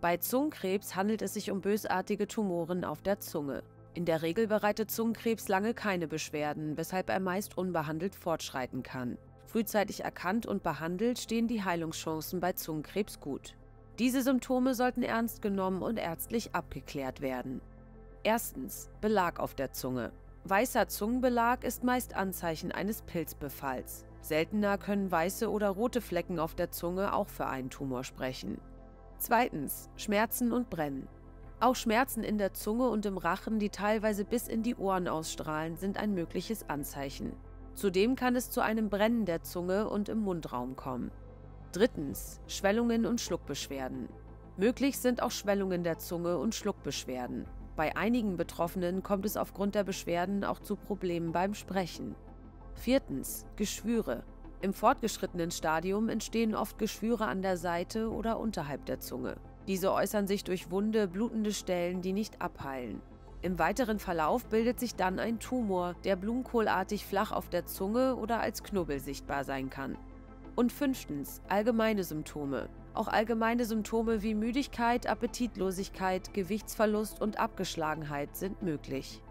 Bei Zungenkrebs handelt es sich um bösartige Tumoren auf der Zunge. In der Regel bereitet Zungenkrebs lange keine Beschwerden, weshalb er meist unbehandelt fortschreiten kann. Frühzeitig erkannt und behandelt stehen die Heilungschancen bei Zungenkrebs gut. Diese Symptome sollten ernst genommen und ärztlich abgeklärt werden. Erstens Belag auf der Zunge. Weißer Zungenbelag ist meist Anzeichen eines Pilzbefalls. Seltener können weiße oder rote Flecken auf der Zunge auch für einen Tumor sprechen. Zweitens Schmerzen und Brennen. Auch Schmerzen in der Zunge und im Rachen, die teilweise bis in die Ohren ausstrahlen, sind ein mögliches Anzeichen. Zudem kann es zu einem Brennen der Zunge und im Mundraum kommen. Drittens Schwellungen und Schluckbeschwerden. Möglich sind auch Schwellungen der Zunge und Schluckbeschwerden. Bei einigen Betroffenen kommt es aufgrund der Beschwerden auch zu Problemen beim Sprechen. Viertens Geschwüre. Im fortgeschrittenen Stadium entstehen oft Geschwüre an der Seite oder unterhalb der Zunge. Diese äußern sich durch wunde, blutende Stellen, die nicht abheilen. Im weiteren Verlauf bildet sich dann ein Tumor, der blumenkohlartig flach auf der Zunge oder als Knubbel sichtbar sein kann. Und fünftens, allgemeine Symptome. Auch allgemeine Symptome wie Müdigkeit, Appetitlosigkeit, Gewichtsverlust und Abgeschlagenheit sind möglich.